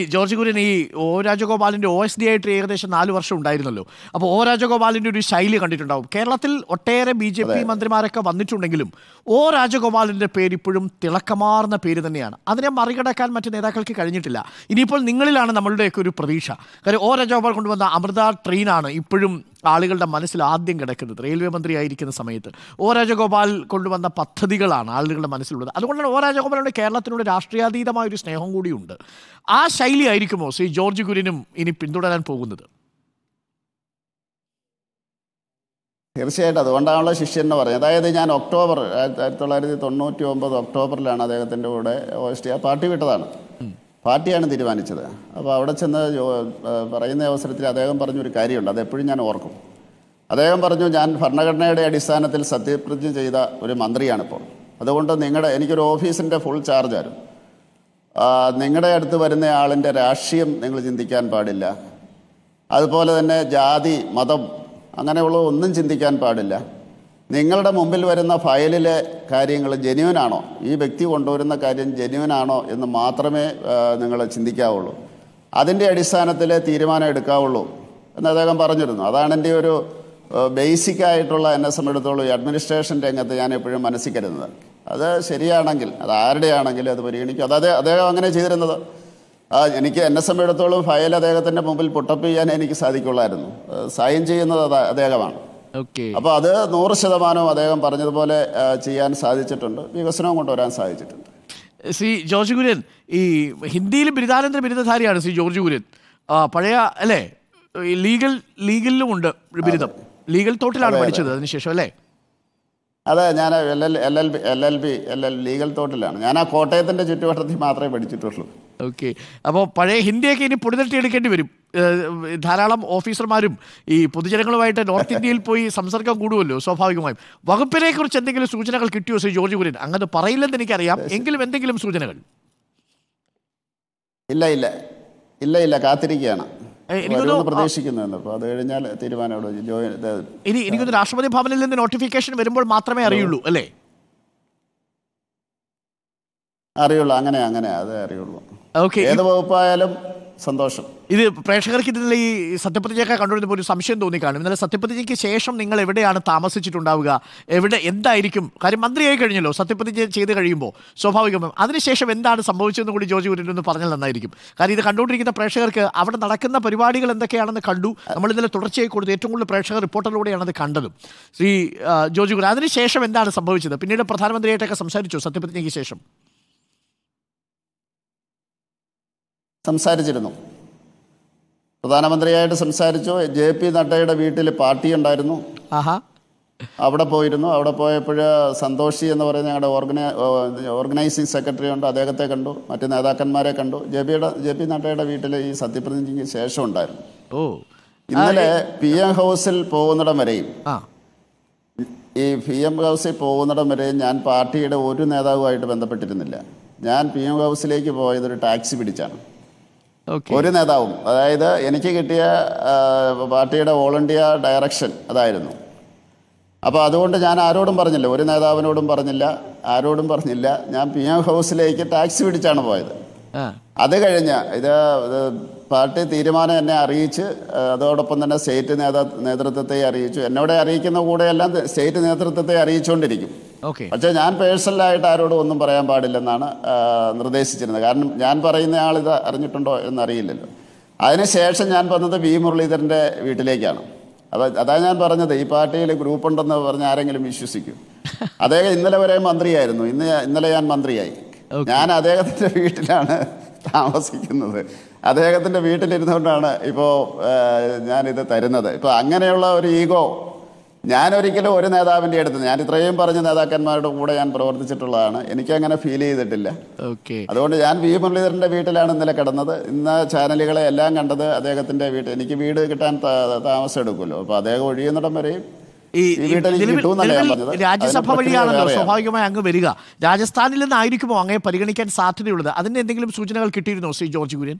ഈ ജോർജ് കുര്യൻ ഈ ഒ രാജഗോപാലിന്റെ ഒ എസ് ഡി ആയിട്ട് ഏകദേശം നാല് വർഷം ഉണ്ടായിരുന്നല്ലോ. അപ്പോൾ ഒ രാജഗോപാലിന്റെ ഒരു ശൈലി കണ്ടിട്ടുണ്ടാവും. കേരളത്തിൽ ഒട്ടേറെ ബി ജെ പി മന്ത്രിമാരൊക്കെ വന്നിട്ടുണ്ടെങ്കിലും ഒ രാജഗോപാലിന്റെ പേര് ഇപ്പോഴും തിളക്കമാർന്ന പേര് തന്നെയാണ്. അതിനെ മറികടക്കാൻ മറ്റു നേതാക്കൾക്ക് കഴിഞ്ഞിട്ടില്ല. ഇനിയിപ്പോൾ നിങ്ങളിലാണ് നമ്മളുടെയൊക്കെ ഒരു പ്രതീക്ഷ. കാര്യം ഒ രാജഗോപാൽ കൊണ്ടുവന്ന അമൃത ട്രെയിനാണ് ഇപ്പോഴും ആളുകളുടെ മനസ്സിൽ ആദ്യം കിടക്കുന്നത് റെയിൽവേ മന്ത്രിയായിരിക്കുന്ന സമയത്ത്. ഒ രാജഗോപാൽ കൊണ്ടുവന്ന പദ്ധതികളാണ് ആളുകളുടെ മനസ്സിലുള്ളത്. അതുകൊണ്ടാണ് ഒ രാജഗോപാലിനോട് കേരളത്തിനോട് രാഷ്ട്രീയാതീതമായ ഒരു സ്നേഹം കൂടിയുണ്ട്. ആ ശൈലി ആയിരിക്കുമോ ശ്രീ ജോർജ് കുര്യനും ഇനി പിന്തുടരാൻ പോകുന്നത്? തീർച്ചയായിട്ടും. അതുകൊണ്ടാണല്ലോ ശിഷ്യൻ എന്ന് പറഞ്ഞത് അതായത് ഞാൻ ഒക്ടോബർ ആയിരത്തി തൊള്ളായിരത്തി തൊണ്ണൂറ്റി ഒമ്പത് ഒക്ടോബറിലാണ് അദ്ദേഹത്തിന്റെ കൂടെ ആ പാർട്ടി വിട്ടതാണ്. പാർട്ടിയാണ് തീരുമാനിച്ചത്. അപ്പോൾ അവിടെ ചെന്ന് പറയുന്ന അവസരത്തിൽ അദ്ദേഹം പറഞ്ഞൊരു കാര്യമുണ്ട്. അത് എപ്പോഴും ഞാൻ ഓർക്കും. അദ്ദേഹം പറഞ്ഞു ഞാൻ ഭരണഘടനയുടെ അടിസ്ഥാനത്തിൽ സത്യപ്രതിജ്ഞ ചെയ്ത ഒരു മന്ത്രിയാണിപ്പോൾ. അതുകൊണ്ട് നിങ്ങളുടെ എനിക്കൊരു ഓഫീസിന്റെ ഫുൾ ചാർജായിരുന്നു നിങ്ങളുടെ അടുത്ത് വരുന്ന ആളിന്റെ രാഷ്ട്രീയം നിങ്ങൾ ചിന്തിക്കാൻ പാടില്ല. അതുപോലെ തന്നെ ജാതി മതം അങ്ങനെയുള്ള ഒന്നും ചിന്തിക്കാൻ പാടില്ല. നിങ്ങളുടെ മുമ്പിൽ വരുന്ന ഫയലിലെ കാര്യങ്ങൾ ജെന്യുവനാണോ? ഈ വ്യക്തി കൊണ്ടുവരുന്ന കാര്യം ജെന്യുവനാണോ എന്ന് മാത്രമേ നിങ്ങൾ ചിന്തിക്കാവുള്ളൂ. അതിന്റെ അടിസ്ഥാനത്തിൽ തീരുമാനം എടുക്കാവുള്ളൂ എന്ന് അദ്ദേഹം പറഞ്ഞിരുന്നു. അതാണ് എന്റെ ഒരു ബേസിക് ആയിട്ടുള്ള എന്നെ സംബന്ധിച്ചിടത്തോളം ഈ അഡ്മിനിസ്ട്രേഷൻ രംഗത്ത് ഞാൻ എപ്പോഴും മനസ്സിക്കരുന്നത്. അത് ശരിയാണെങ്കിൽ അത് ആരുടെയാണെങ്കിലും അത് പരിഗണിക്കും. അത് അദ്ദേഹം അങ്ങനെ ചെയ്തിരുന്നത്. എനിക്ക് എന്നെ സംബന്ധിച്ചിടത്തോളം ഫയൽ അദ്ദേഹത്തിന്റെ മുമ്പിൽ പുട്ടപ്പ് ചെയ്യാൻ എനിക്ക് സാധിക്കുള്ളായിരുന്നു. സൈൻ ചെയ്യുന്നത് അദ്ദേഹമാണ്. അപ്പോൾ അത് നൂറ് ശതമാനവും അദ്ദേഹം പറഞ്ഞതുപോലെ ചെയ്യാൻ സാധിച്ചിട്ടുണ്ട്. വികസനവും കൊണ്ടുവരാൻ സാധിച്ചിട്ടുണ്ട്. ശ്രീ ജോർജ് കുര്യൻ ഈ ഹിന്ദിയിൽ ബിരുദാനന്തര ബിരുദധാരിയാണ് ശ്രീ ജോർജ് കുര്യൻ. പഴയ അല്ലേ? ലീഗൽ ലീഗലിലും ഉണ്ട് ബിരുദം. ലീഗൽ തോട്ടിലാണ് പഠിച്ചത് അതിനുശേഷം അല്ലേ? അതെ ഞാൻ L L L L B L L B L L legal തോട്ടിലാണ്. ഞാൻ ആ കോട്ടയത്തിന്റെ ചുറ്റുവട്ടത്തിൽ മാത്രമേ പഠിച്ചിട്ടുള്ളൂ. ഓക്കെ. അപ്പോൾ പഴയ ഹിന്ദിയൊക്കെ ഇനി പൊടിതട്ടി എടുക്കേണ്ടി വരും. ധാരാളം ഓഫീസർമാരും ഈ പൊതുജനങ്ങളുമായിട്ട് നോർത്ത് ഇന്ത്യയിൽ പോയി സംസർഗം കൂടുമല്ലോ സ്വാഭാവികമായും. വകുപ്പിനെ കുറിച്ച് എന്തെങ്കിലും സൂചനകൾ കിട്ടിയോ ശ്രീ ജോർജ് കുര്യൻ? അങ്ങനെ പറയില്ലെന്ന് എനിക്കറിയാം. എങ്കിലും എന്തെങ്കിലും സൂചനകൾ? ഇല്ല ഇല്ല. ഇല്ല ഇല്ല. കാത്തിരിക്കുകയാണ്. ഇനി എനിക്കൊന്ന് രാഷ്ട്രപതി ഭവനിൽ നിന്ന് നോട്ടിഫിക്കേഷൻ വരുമ്പോൾ മാത്രമേ അറിയുള്ളൂ അല്ലേ? അറിയുള്ളൂ. അങ്ങനെ അങ്ങനെ. അതേ അറിയുള്ളൂ. ഏത് വകുപ്പായാലും സന്തോഷം. ഇത് പ്രേക്ഷകർക്ക് ഇതിൽ ഈ സത്യപ്രതിജ്ഞയൊക്കെ കണ്ടുവരുമ്പോൾ ഒരു സംശയം തോന്നി കാണും. എന്നാലും സത്യപ്രതിജ്ഞയ്ക്ക് ശേഷം നിങ്ങൾ എവിടെയാണ് താമസിച്ചിട്ടുണ്ടാവുക? എവിടെ എന്തായിരിക്കും? കാര്യം മന്ത്രിയായി കഴിഞ്ഞല്ലോ. സത്യപ്രതിജ്ഞ ചെയ്ത് കഴിയുമ്പോൾ സ്വാഭാവികമായും അതിനുശേഷം എന്താണ് സംഭവിച്ചതെന്ന് കൂടി ജോജി കുര്യൻ ഒന്ന് പറഞ്ഞാൽ നന്നായിരിക്കും. കാര്യം ഇത് കണ്ടുകൊണ്ടിരിക്കുന്ന പ്രേക്ഷകർക്ക് അവിടെ നടക്കുന്ന പരിപാടികൾ എന്തൊക്കെയാണെന്ന് കണ്ടു. നമ്മൾ ഇന്നലെ തുടർച്ചയായി കൊടുത്തു ഏറ്റവും കൂടുതൽ പ്രേക്ഷകർ റിപ്പോർട്ടറിലൂടെയാണ് അത് കണ്ടതും. ശ്രീ ജോജി ജോർജ് കുര്യൻ അതിനുശേഷം എന്താണ് സംഭവിച്ചത്? പിന്നീട് പ്രധാനമന്ത്രിയായിട്ടൊക്കെ സംസാരിച്ചു സത്യപ്രതിജ്ഞയ്ക്ക് ശേഷം? സംസാരിച്ചിരുന്നു. പ്രധാനമന്ത്രിയായിട്ട് സംസാരിച്ചു. ജെ പി നഡ്ഡയുടെ വീട്ടിൽ പാർട്ടി ഉണ്ടായിരുന്നു. അവിടെ പോയിരുന്നു. അവിടെ പോയപ്പോൾ സന്തോഷി എന്ന് പറയുന്ന ഞങ്ങളുടെ ഓർഗനൈ ഓർഗനൈസിങ് സെക്രട്ടറി ഉണ്ട്. അദ്ദേഹത്തെ കണ്ടു. മറ്റ് നേതാക്കന്മാരെ കണ്ടു. ജെ പിയുടെ ജെ പി നഡ്ഡയുടെ വീട്ടിൽ ഈ സത്യപ്രതിജ്ഞയ്ക്ക് ശേഷം ഉണ്ടായിരുന്നു. ഓ. ഇന്നലെ പി എം ഹൗസിൽ പോകുന്നിടം വരെയും ഈ പി എം ഹൗസിൽ പോകുന്നിടം വരെയും ഞാൻ പാർട്ടിയുടെ ഒരു നേതാവുമായിട്ട് ബന്ധപ്പെട്ടിരുന്നില്ല. ഞാൻ പി എം ഹൗസിലേക്ക് പോയത് ഒരു ടാക്സി പിടിച്ചാണ്. ഒരു നേതാവും. അതായത് എനിക്ക് കിട്ടിയ പാർട്ടിയുടെ വോളണ്ടിയർ ഡയറക്ഷൻ അതായിരുന്നു. അപ്പോൾ അതുകൊണ്ട് ഞാൻ ആരോടും പറഞ്ഞില്ല. ഒരു നേതാവിനോടും പറഞ്ഞില്ല. ആരോടും പറഞ്ഞില്ല. ഞാൻ പി എം ഹൗസിലേക്ക് ടാക്സി പിടിച്ചാണ് പോയത്. അത് കഴിഞ്ഞ് ഇത് പാർട്ടി തീരുമാനം എന്നെ അറിയിച്ച് അതോടൊപ്പം തന്നെ സ്റ്റേറ്റ് നേതാ നേതൃത്വത്തെ അറിയിച്ചു. എന്നോട് അറിയിക്കുന്ന കൂടെയെല്ലാം സ്റ്റേറ്റ് നേതൃത്വത്തെ അറിയിച്ചുകൊണ്ടിരിക്കും പക്ഷേ ഞാൻ പേഴ്സണലായിട്ട് ആരോടും ഒന്നും പറയാൻ പാടില്ലെന്നാണ് നിർദ്ദേശിച്ചിരുന്നത്. കാരണം ഞാൻ പറയുന്ന ആൾ ഇത് അറിഞ്ഞിട്ടുണ്ടോ എന്നറിയില്ലല്ലോ. അതിനുശേഷം ഞാൻ പറഞ്ഞത് വി മുരളീധരന്റെ വീട്ടിലേക്കാണ്. അതാ അതാ ഞാൻ പറഞ്ഞത് ഈ പാർട്ടിയിൽ ഗ്രൂപ്പ് ഉണ്ടെന്ന് പറഞ്ഞ് ആരെങ്കിലും വിശ്വസിക്കും. അദ്ദേഹം ഇന്നലെ വരെ മന്ത്രിയായിരുന്നു. ഇന്ന് ഇന്നലെ ഞാൻ മന്ത്രിയായി. ഞാൻ അദ്ദേഹത്തിന്റെ വീട്ടിലാണ് താമസിക്കുന്നത്. അദ്ദേഹത്തിന്റെ വീട്ടിലിരുന്നുകൊണ്ടാണ് ഇപ്പോൾ ഞാനിത് തരുന്നത്. ഇപ്പോൾ അങ്ങനെയുള്ള ഒരു ഈഗോ ഞാനൊരിക്കലും ഒരു നേതാവിന്റെ അടുത്ത് ഞാൻ ഇത്രയും പറഞ്ഞ നേതാക്കന്മാരുടെ കൂടെ ഞാൻ പ്രവർത്തിച്ചിട്ടുള്ളതാണ്. എനിക്ക് അങ്ങനെ ഫീൽ ചെയ്തിട്ടില്ല. ഓക്കെ അതുകൊണ്ട് ഞാൻ വി മുരളീധരന്റെ വീട്ടിലാണ് ഇന്നലെ കിടന്നത്. ഇന്ന് ചാനലുകളെ എല്ലാം കണ്ടത് അദ്ദേഹത്തിന്റെ വീട്ടിൽ എനിക്ക് വീട് കിട്ടാൻ താമസം എടുക്കുമല്ലോ. അപ്പോൾ അദ്ദേഹം ഒഴിയുന്നിടം വരെയും ഈ. രാജ്യസഭ വഴിയാണല്ലോ സ്വാഭാവികമായി അങ്ങ് വരിക. രാജസ്ഥാനിൽ നിന്നായിരിക്കുമോ അങ്ങേ പരിഗണിക്കാൻ സാധ്യതയുള്ളത്? അതിന് എന്തെങ്കിലും സൂചനകൾ കിട്ടിയിരുന്നോ ശ്രീ ജോർജ് കുര്യൻ?